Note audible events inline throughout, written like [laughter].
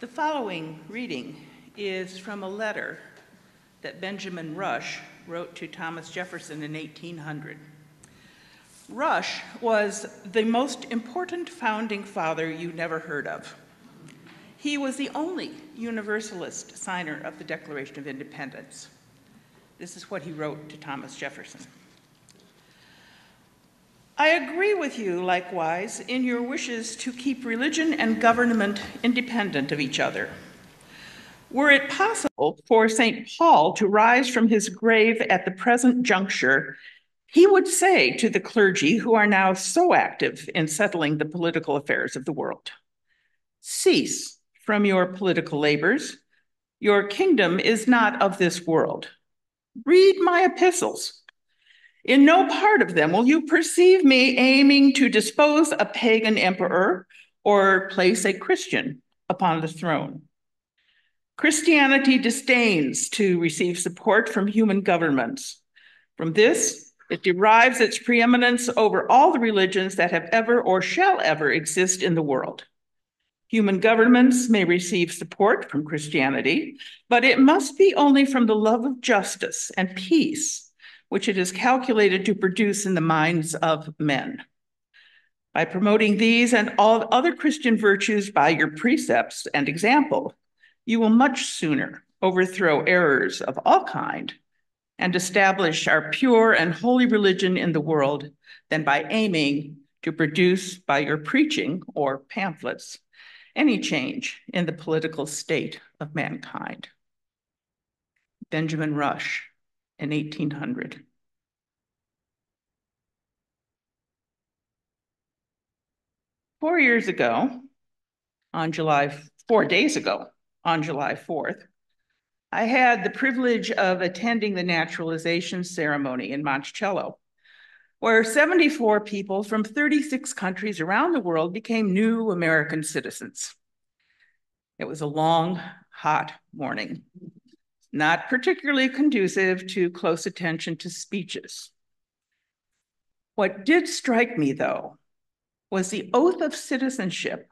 The following reading is from a letter that Benjamin Rush wrote to Thomas Jefferson in 1800. Rush was the most important founding father you never heard of. He was the only Universalist signer of the Declaration of Independence. This is what he wrote to Thomas Jefferson. I agree with you, likewise, in your wishes to keep religion and government independent of each other. Were it possible for St. Paul to rise from his grave at the present juncture, he would say to the clergy who are now so active in settling the political affairs of the world Cease from your political labors. Your kingdom is not of this world. Read my epistles. In no part of them will you perceive me aiming to dispose a pagan emperor or place a Christian upon the throne. Christianity disdains to receive support from human governments. From this, it derives its preeminence over all the religions that have ever or shall ever exist in the world. Human governments may receive support from Christianity, but it must be only from the love of justice and peace, which it is calculated to produce in the minds of men. By promoting these and all other Christian virtues by your precepts and example, you will much sooner overthrow errors of all kind and establish our pure and holy religion in the world than by aiming to produce by your preaching or pamphlets any change in the political state of mankind. Benjamin Rush in 1800. Four years ago, on July, four days ago, on July 4th, I had the privilege of attending the naturalization ceremony in Monticello, where 74 people from 36 countries around the world became new American citizens. It was a long, hot morning, not particularly conducive to close attention to speeches. What did strike me, though, was the oath of citizenship,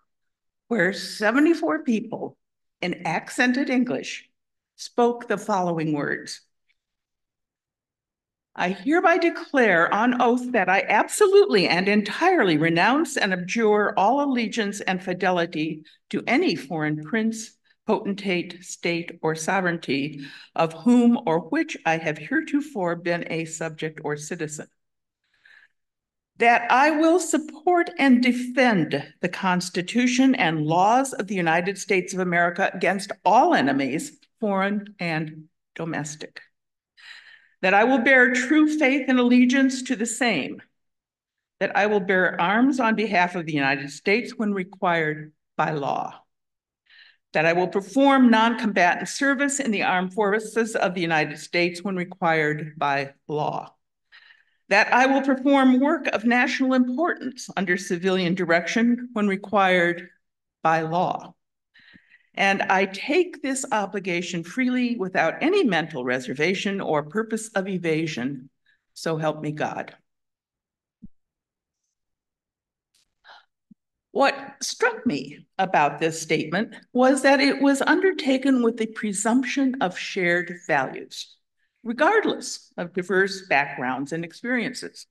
where 74 people in accented English spoke the following words I hereby declare on oath that I absolutely and entirely renounce and abjure all allegiance and fidelity to any foreign prince, potentate, state, or sovereignty of whom or which I have heretofore been a subject or citizen. That I will support and defend the Constitution and laws of the United States of America against all enemies, foreign and domestic. That I will bear true faith and allegiance to the same, that I will bear arms on behalf of the United States when required by law, that I will perform non-combatant service in the armed forces of the United States when required by law, that I will perform work of national importance under civilian direction when required by law, and I take this obligation freely without any mental reservation or purpose of evasion. So help me God. What struck me about this statement was that it was undertaken with the presumption of shared values, regardless of diverse backgrounds and experiences.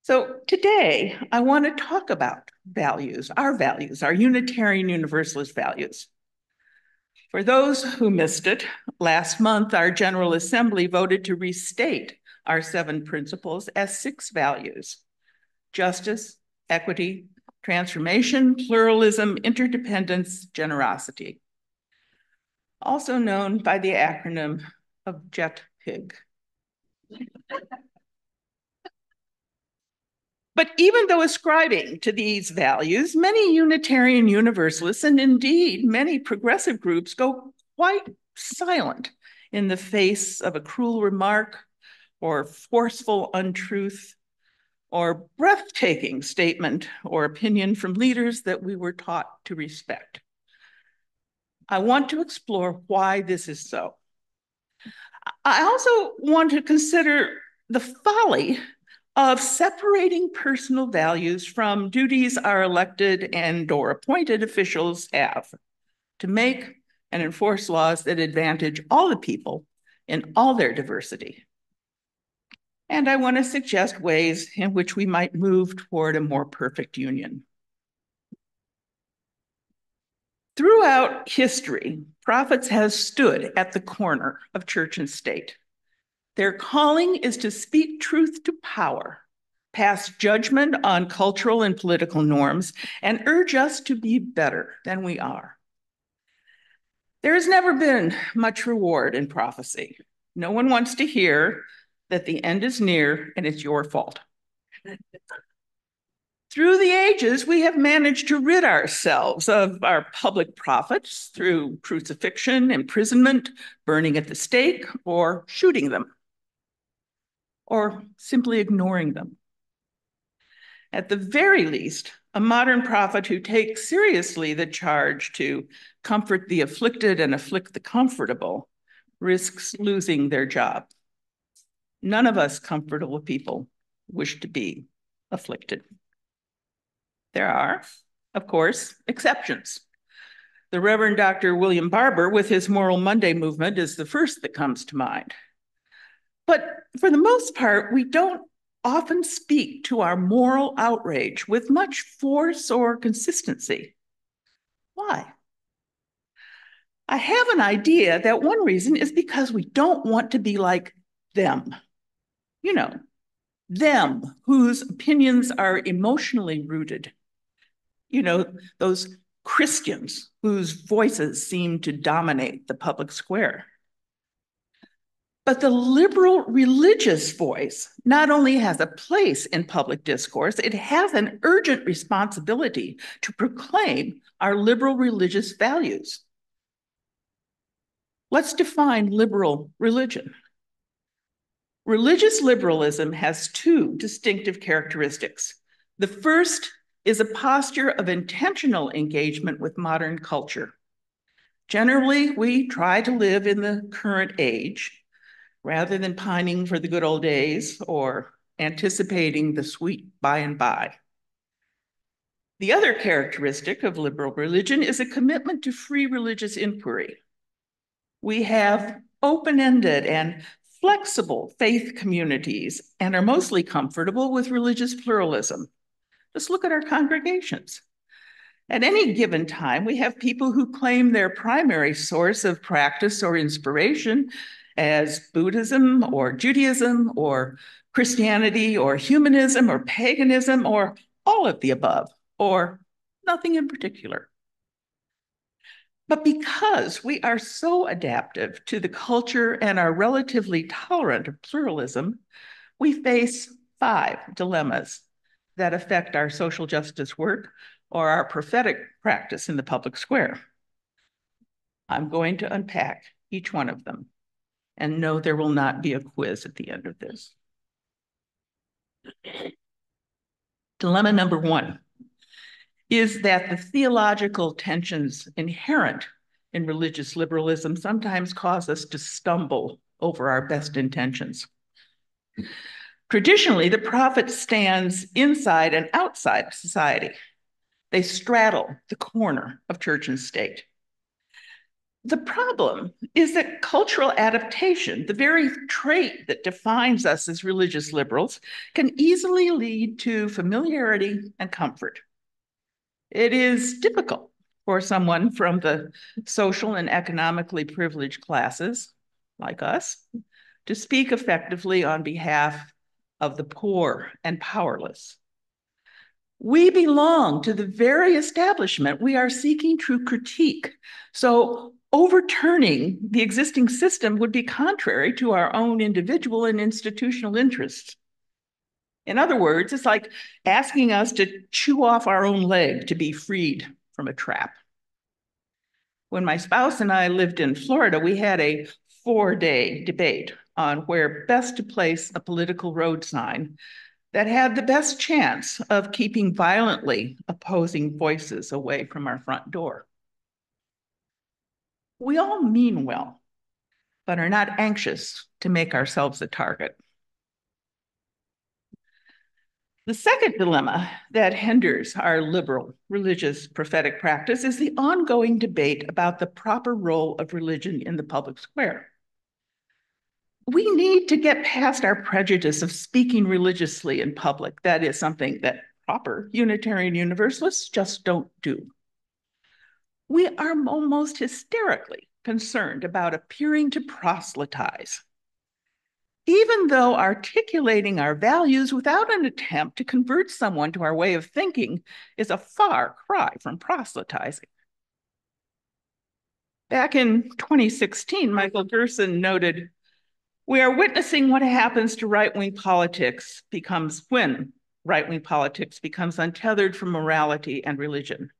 So today, I want to talk about values, our values, our Unitarian Universalist values. For those who missed it, last month our General Assembly voted to restate our seven principles as six values justice, equity, transformation, pluralism, interdependence, generosity, also known by the acronym of JET-PIG. But even though ascribing to these values, many Unitarian Universalists and indeed many progressive groups go quite silent in the face of a cruel remark or forceful untruth or breathtaking statement or opinion from leaders that we were taught to respect. I want to explore why this is so. I also want to consider the folly of separating personal values from duties our elected and or appointed officials have. to make and enforce laws that advantage all the people in all their diversity. And I want to suggest ways in which we might move toward a more perfect union. Throughout history, prophets have stood at the corner of church and state. Their calling is to speak truth to power, pass judgment on cultural and political norms, and urge us to be better than we are. There has never been much reward in prophecy. No one wants to hear that the end is near and it's your fault. Through the ages, we have managed to rid ourselves of our public prophets through crucifixion, imprisonment, burning at the stake, or shooting them, or simply ignoring them. At the very least, a modern prophet who takes seriously the charge to comfort the afflicted and afflict the comfortable risks losing their job. None of us comfortable people wish to be afflicted. There are, of course, exceptions. The Reverend Dr. William Barber, with his Moral Monday movement, is the first that comes to mind. But for the most part, we don't often speak to our moral outrage with much force or consistency. Why? I have an idea that one reason is because we don't want to be like them. You know, them whose opinions are emotionally rooted. You know, those Christians whose voices seem to dominate the public square. But the liberal religious voice not only has a place in public discourse, it has an urgent responsibility to proclaim our liberal religious values. Let's define liberal religion. Religious liberalism has two distinctive characteristics. The first is a posture of intentional engagement with modern culture. Generally, we try to live in the current age rather than pining for the good old days or anticipating the sweet by and by. The other characteristic of liberal religion is a commitment to free religious inquiry. We have open ended and flexible faith communities and are mostly comfortable with religious pluralism. Just look at our congregations. At any given time, we have people who claim their primary source of practice or inspiration as Buddhism or Judaism or Christianity or humanism or paganism or all of the above or nothing in particular. But because we are so adaptive to the culture and are relatively tolerant of pluralism, we face five dilemmas that affect our social justice work or our prophetic practice in the public square. I'm going to unpack each one of them. And no, there will not be a quiz at the end of this. Dilemma number one is that the theological tensions inherent in religious liberalism sometimes cause us to stumble over our best intentions. Traditionally, the prophet stands inside and outside of society. They straddle the corner of church and state. The problem is that cultural adaptation, the very trait that defines us as religious liberals, can easily lead to familiarity and comfort. It is difficult for someone from the social and economically privileged classes, like us, to speak effectively on behalf of the poor and powerless. We belong to the very establishment we are seeking to critique. So overturning the existing system would be contrary to our own individual and institutional interests. In other words, it's like asking us to chew off our own leg to be freed from a trap. When my spouse and I lived in Florida, we had a four day debate on where best to place a political road sign that had the best chance of keeping violently opposing voices away from our front door. We all mean well, but are not anxious to make ourselves a target. The second dilemma that hinders our liberal religious prophetic practice is the ongoing debate about the proper role of religion in the public square. We need to get past our prejudice of speaking religiously in public. That is something that proper Unitarian Universalists just don't do. We are almost hysterically concerned about appearing to proselytize even though articulating our values without an attempt to convert someone to our way of thinking is a far cry from proselytizing. Back in 2016, Michael Gerson noted, we are witnessing what happens to right-wing politics becomes when right-wing politics becomes untethered from morality and religion.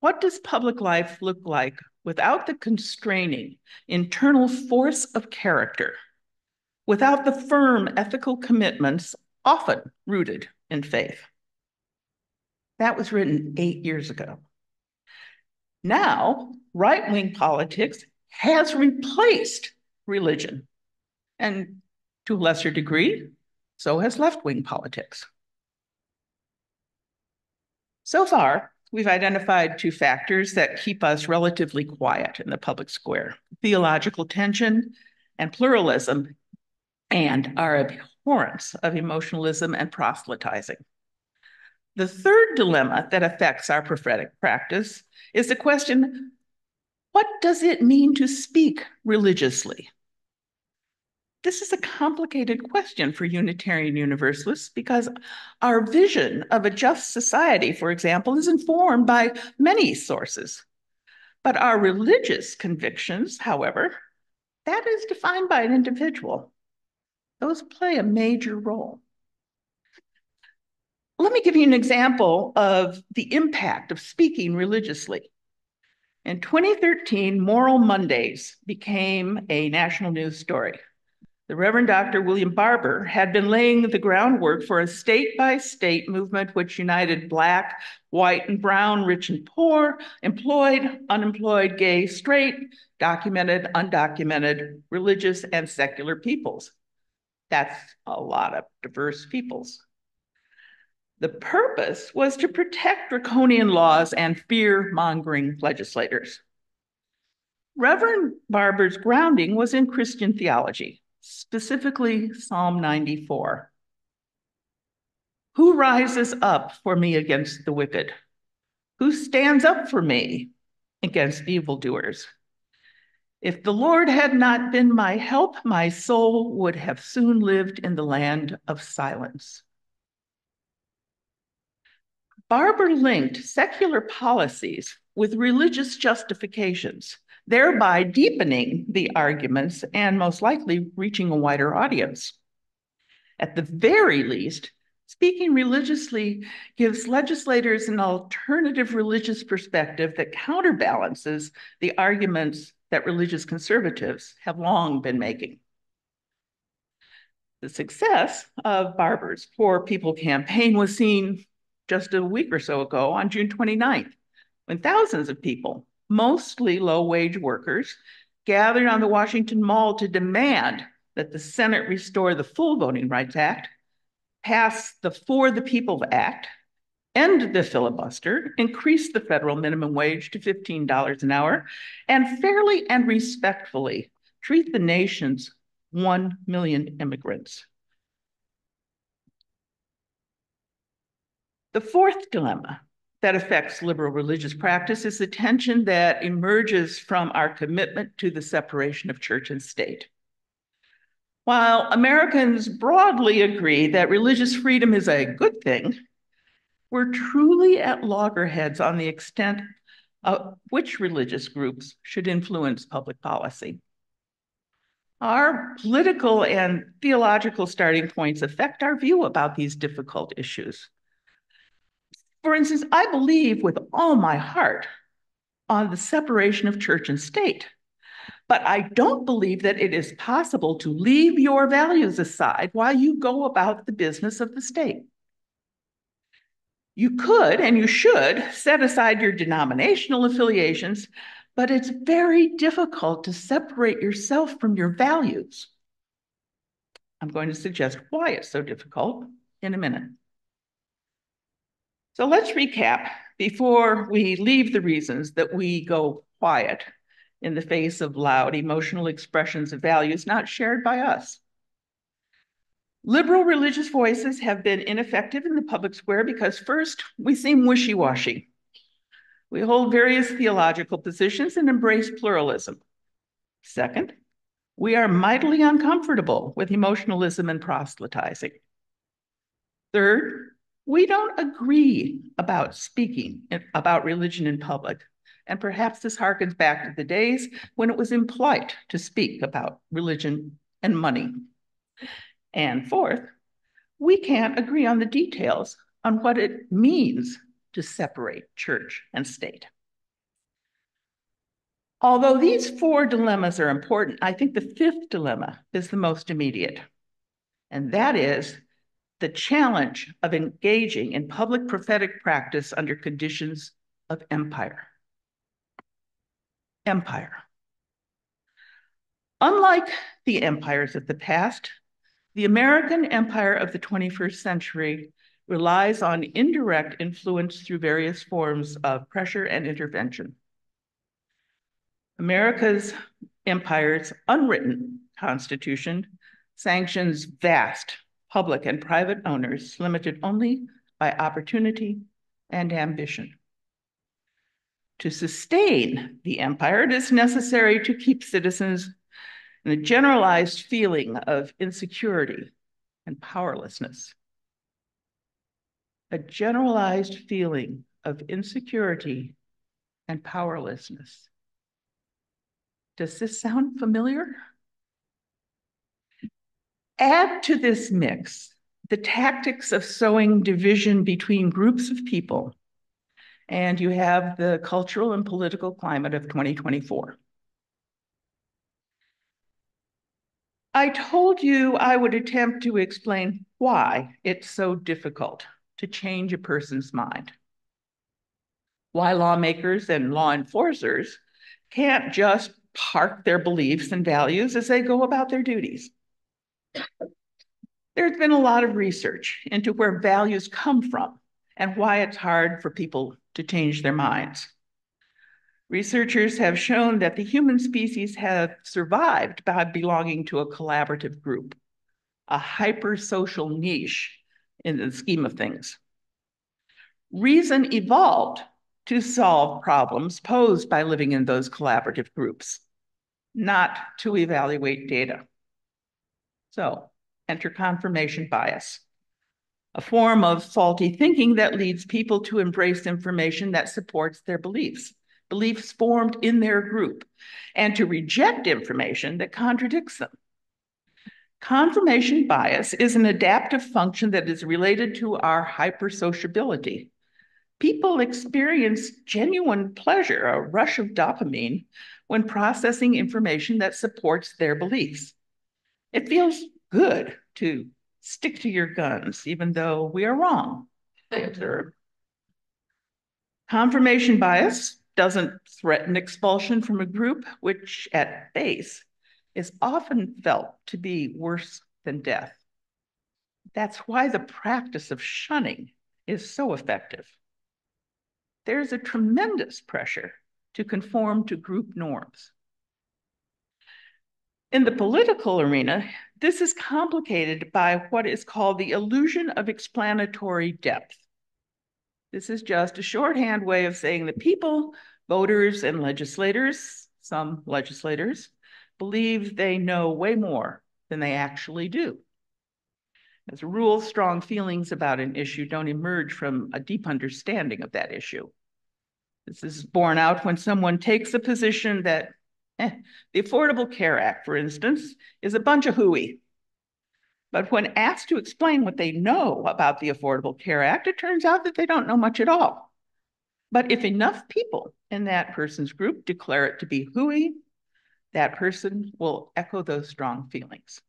What does public life look like without the constraining internal force of character without the firm ethical commitments often rooted in faith. That was written eight years ago. Now, right wing politics has replaced religion, and to a lesser degree, so has left wing politics. So far, we've identified two factors that keep us relatively quiet in the public square theological tension and pluralism and our abhorrence of emotionalism and proselytizing. The third dilemma that affects our prophetic practice is the question what does it mean to speak religiously? This is a complicated question for Unitarian Universalists because our vision of a just society, for example, is informed by many sources. But our religious convictions, however, that is defined by an individual those play a major role. Let me give you an example of the impact of speaking religiously. In 2013, Moral Mondays became a national news story. The Reverend Dr. William Barber had been laying the groundwork for a state by state movement which united Black, white, and brown, rich and poor, employed, unemployed, gay, straight, documented, undocumented, religious, and secular peoples. That's a lot of diverse peoples. The purpose was to protect draconian laws and fear mongering legislators. Reverend Barber's grounding was in Christian theology, specifically Psalm 94. Who rises up for me against the wicked? Who stands up for me against evildoers? If the Lord had not been my help, my soul would have soon lived in the land of silence. Barber linked secular policies with religious justifications, thereby deepening the arguments and most likely reaching a wider audience. At the very least, speaking religiously gives legislators an alternative religious perspective that counterbalances the arguments that religious conservatives have long been making. The success of Barber's Poor People campaign was seen just a week or so ago on June 29th, when thousands of people, mostly low wage workers, gathered on the Washington Mall to demand that the Senate restore the full Voting Rights Act, pass the For the People Act, end the filibuster, increase the federal minimum wage to $15 an hour, and fairly and respectfully treat the nation's 1 million immigrants. The fourth dilemma that affects liberal religious practice is the tension that emerges from our commitment to the separation of church and state. While Americans broadly agree that religious freedom is a good thing, we're truly at loggerheads on the extent of which religious groups should influence public policy. Our political and theological starting points affect our view about these difficult issues. For instance, I believe with all my heart on the separation of church and state, but I don't believe that it is possible to leave your values aside while you go about the business of the state. You could and you should set aside your denominational affiliations, but it's very difficult to separate yourself from your values. I'm going to suggest why it's so difficult in a minute. So let's recap before we leave the reasons that we go quiet in the face of loud emotional expressions of values not shared by us. Liberal religious voices have been ineffective in the public square because first, we seem wishy-washy. We hold various theological positions and embrace pluralism. Second, we are mightily uncomfortable with emotionalism and proselytizing. Third, we don't agree about speaking about religion in public. And perhaps this harkens back to the days when it was impolite to speak about religion and money. And fourth, we can't agree on the details on what it means to separate church and state. Although these four dilemmas are important, I think the fifth dilemma is the most immediate. And that is the challenge of engaging in public prophetic practice under conditions of empire. Empire. Unlike the empires of the past, the American empire of the 21st century relies on indirect influence through various forms of pressure and intervention. America's empire's unwritten constitution sanctions vast public and private owners limited only by opportunity and ambition. To sustain the empire, it is necessary to keep citizens in a generalized feeling of insecurity and powerlessness. A generalized feeling of insecurity and powerlessness. Does this sound familiar? Add to this mix the tactics of sowing division between groups of people, and you have the cultural and political climate of 2024. I told you I would attempt to explain why it's so difficult to change a person's mind. Why lawmakers and law enforcers can't just park their beliefs and values as they go about their duties. There's been a lot of research into where values come from and why it's hard for people to change their minds. Researchers have shown that the human species have survived by belonging to a collaborative group, a hyper-social niche in the scheme of things. Reason evolved to solve problems posed by living in those collaborative groups, not to evaluate data. So enter confirmation bias, a form of faulty thinking that leads people to embrace information that supports their beliefs, beliefs formed in their group, and to reject information that contradicts them. Confirmation bias is an adaptive function that is related to our hypersociability. People experience genuine pleasure, a rush of dopamine, when processing information that supports their beliefs. It feels good to stick to your guns, even though we are wrong, they observe. Confirmation bias doesn't threaten expulsion from a group, which at base is often felt to be worse than death. That's why the practice of shunning is so effective. There's a tremendous pressure to conform to group norms. In the political arena, this is complicated by what is called the illusion of explanatory depth. This is just a shorthand way of saying that people, voters, and legislators, some legislators, believe they know way more than they actually do. As a rule, strong feelings about an issue don't emerge from a deep understanding of that issue. This is borne out when someone takes a position that [laughs] The Affordable Care Act, for instance, is a bunch of hooey. But when asked to explain what they know about the Affordable Care Act, it turns out that they don't know much at all. But if enough people in that person's group declare it to be hooey, that person will echo those strong feelings.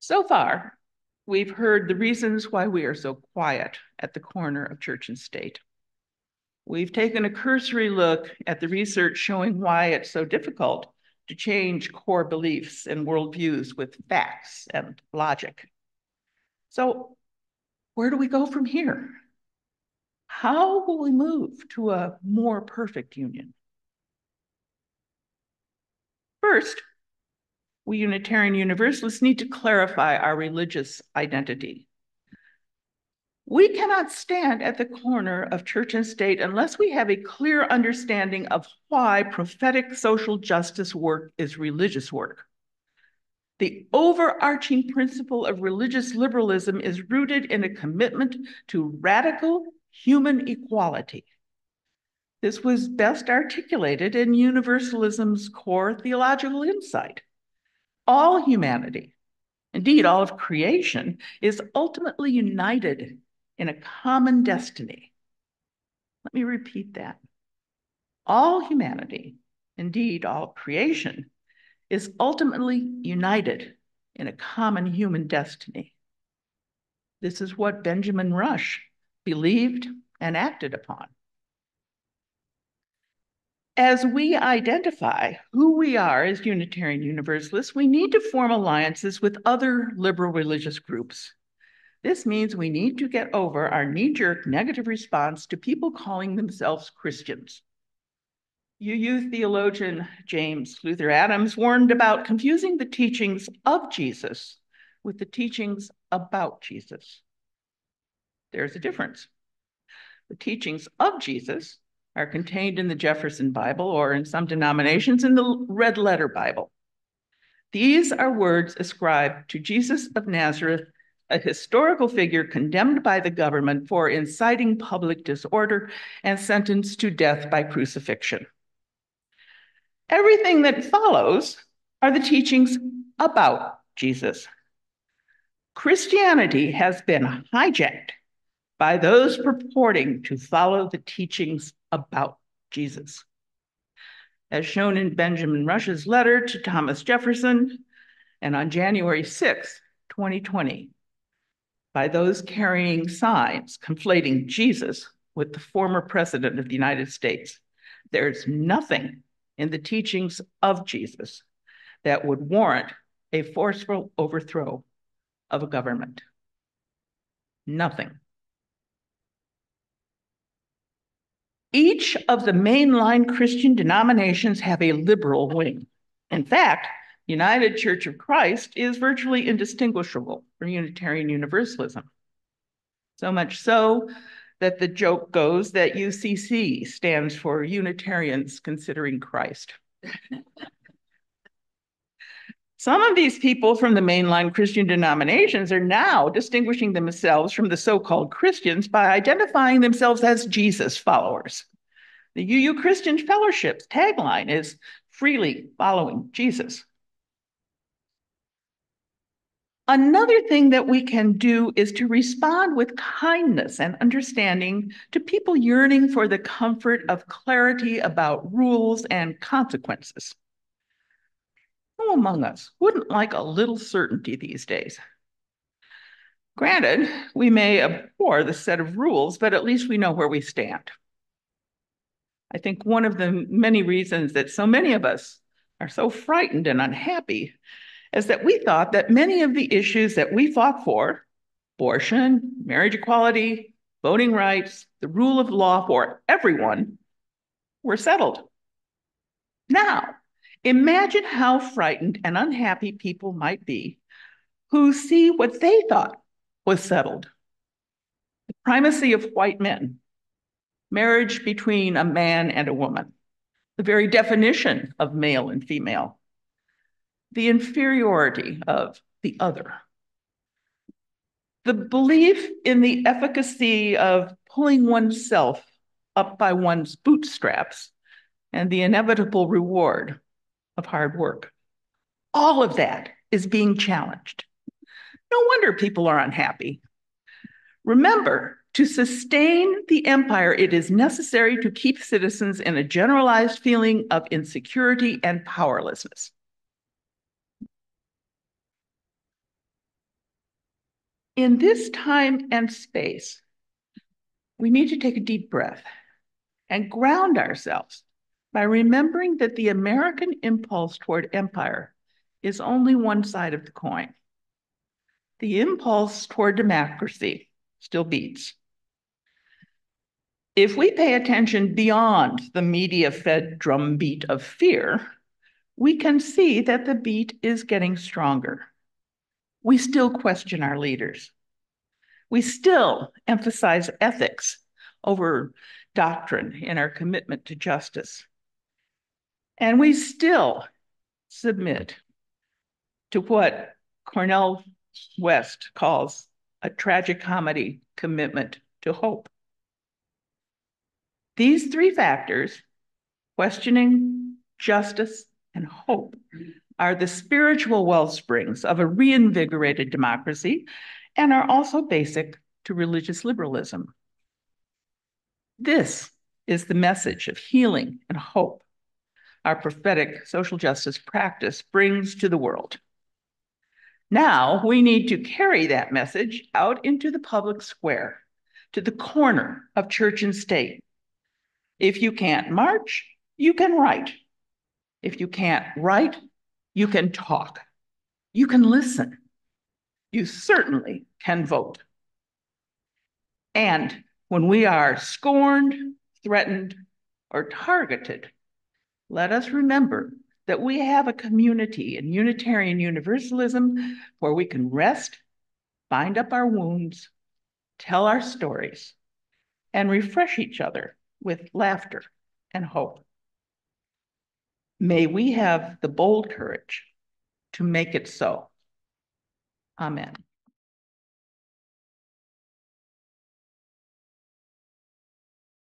So far, we've heard the reasons why we are so quiet at the corner of church and state. We've taken a cursory look at the research showing why it's so difficult to change core beliefs and worldviews with facts and logic. So where do we go from here? How will we move to a more perfect union? First, we Unitarian Universalists need to clarify our religious identity. We cannot stand at the corner of church and state unless we have a clear understanding of why prophetic social justice work is religious work. The overarching principle of religious liberalism is rooted in a commitment to radical human equality. This was best articulated in Universalism's core theological insight. All humanity, indeed all of creation, is ultimately united in a common destiny. Let me repeat that. All humanity, indeed all creation, is ultimately united in a common human destiny. This is what Benjamin Rush believed and acted upon. As we identify who we are as Unitarian Universalists, we need to form alliances with other liberal religious groups. This means we need to get over our knee jerk negative response to people calling themselves Christians. UU theologian James Luther Adams warned about confusing the teachings of Jesus with the teachings about Jesus. There's a difference. The teachings of Jesus are contained in the Jefferson Bible or in some denominations in the Red Letter Bible. These are words ascribed to Jesus of Nazareth, a historical figure condemned by the government for inciting public disorder and sentenced to death by crucifixion. Everything that follows are the teachings about Jesus. Christianity has been hijacked by those purporting to follow the teachings about Jesus. As shown in Benjamin Rush's letter to Thomas Jefferson, and on January 6, 2020, by those carrying signs conflating Jesus with the former president of the United States. There's nothing in the teachings of Jesus that would warrant a forceful overthrow of a government. Nothing. Each of the mainline Christian denominations have a liberal wing. In fact, United Church of Christ is virtually indistinguishable from Unitarian Universalism. So much so that the joke goes that UCC stands for Unitarians Considering Christ. [laughs] Some of these people from the mainline Christian denominations are now distinguishing themselves from the so called Christians by identifying themselves as Jesus followers. The UU Christian Fellowship's tagline is freely following Jesus. Another thing that we can do is to respond with kindness and understanding to people yearning for the comfort of clarity about rules and consequences. Who among us wouldn't like a little certainty these days? Granted, we may abhor the set of rules, but at least we know where we stand. I think one of the many reasons that so many of us are so frightened and unhappy is that we thought that many of the issues that we fought for abortion, marriage equality, voting rights, the rule of law for everyone were settled. Now, imagine how frightened and unhappy people might be who see what they thought was settled the primacy of white men, marriage between a man and a woman, the very definition of male and female, the inferiority of the other. The belief in the efficacy of pulling oneself up by one's bootstraps and the inevitable reward of hard work. All of that is being challenged. No wonder people are unhappy. Remember, to sustain the empire, it is necessary to keep citizens in a generalized feeling of insecurity and powerlessness. In this time and space, we need to take a deep breath and ground ourselves by remembering that the American impulse toward empire is only one side of the coin. the impulse toward democracy still beats. If we pay attention beyond the media fed drumbeat of fear, we can see that the beat is getting stronger. We still question our leaders. We still emphasize ethics over doctrine in our commitment to justice. And we still submit to what Cornel West calls a tragicomedy commitment to hope. These three factors, questioning, justice, and hope, are the spiritual wellsprings of a reinvigorated democracy and are also basic to religious liberalism. This is the message of healing and hope our prophetic social justice practice brings to the world. Now we need to carry that message out into the public square, to the corner of church and state. If you can't march, you can write. If you can't write, you can talk. You can listen. You certainly can vote. And when we are scorned, threatened, or targeted, let us remember that we have a community in Unitarian Universalism where we can rest, bind up our wounds, tell our stories, and refresh each other with laughter and hope. May we have the bold courage to make it so. Amen.